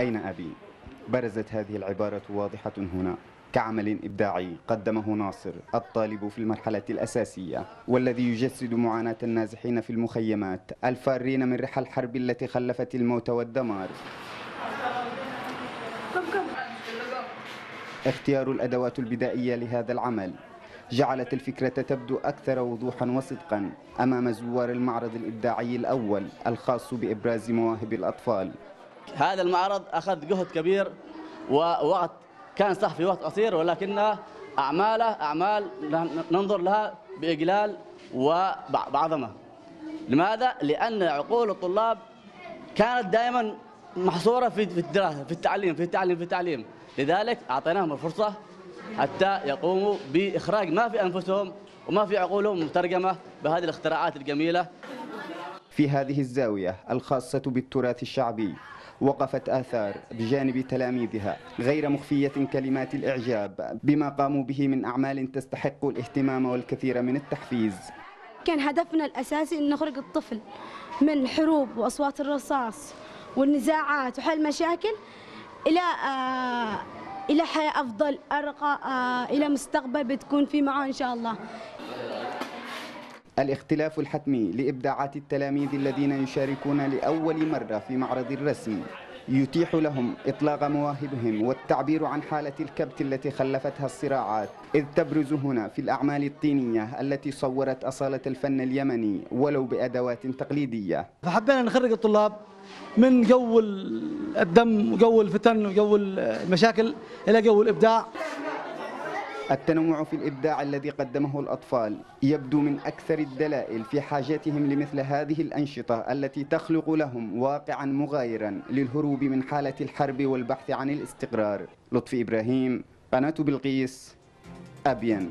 أين أبي؟ برزت هذه العبارة واضحة هنا. كعمل إبداعي قدمه ناصر الطالب في المرحلة الأساسية والذي يجسد معاناة النازحين في المخيمات الفارين من رحى الحرب التي خلفت الموت والدمار. اختيار الأدوات البدائية لهذا العمل. جعلت الفكرة تبدو أكثر وضوحا وصدقا أمام زوار المعرض الإبداعي الأول الخاص بإبراز مواهب الأطفال. هذا المعرض أخذ جهد كبير ووقت كان صح في وقت قصير ولكنها أعماله أعمال ننظر لها بإجلال وبعظمة. لماذا؟ لأن عقول الطلاب كانت دائما محصورة في الدراسة في التعليم في التعليم في التعليم. لذلك أعطيناهم الفرصة حتى يقوموا بإخراج ما في أنفسهم وما في عقولهم مترجمة بهذه الاختراعات الجميلة. في هذه الزاوية الخاصة بالتراث الشعبي وقفت آثار بجانب تلاميذها غير مخفية كلمات الإعجاب بما قاموا به من أعمال تستحق الاهتمام والكثير من التحفيز. كان هدفنا الأساسي أن نخرج الطفل من الحروب وأصوات الرصاص والنزاعات وحل مشاكل إلى آه إلى حياة أفضل أرقى آه إلى مستقبل بتكون في معه إن شاء الله. الاختلاف الحتمي لإبداعات التلاميذ الذين يشاركون لأول مرة في معرض الرسم يتيح لهم إطلاق مواهبهم والتعبير عن حالة الكبت التي خلفتها الصراعات إذ تبرز هنا في الأعمال الطينية التي صورت أصالة الفن اليمني ولو بأدوات تقليدية. فحبينا نخرج الطلاب من جو الدم وجو الفتن وجو المشاكل إلى جو الإبداع. التنوع في الإبداع الذي قدمه الأطفال يبدو من أكثر الدلائل في حاجتهم لمثل هذه الأنشطة التي تخلق لهم واقعا مغايرا للهروب من حالة الحرب والبحث عن الاستقرار. لطفي إبراهيم قناة بلقيس أبين